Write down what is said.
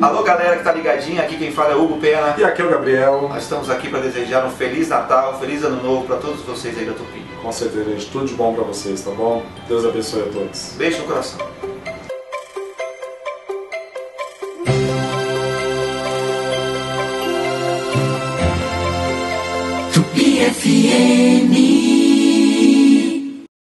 Alô galera que tá ligadinha, aqui quem fala é Hugo Pena. E aqui é o Gabriel. Nós estamos aqui para desejar um Feliz Natal, um Feliz Ano Novo para todos vocês aí da Tupi. Com certeza, gente. Tudo de bom para vocês, tá bom? Deus abençoe a todos. Beijo no coração. Tupi FM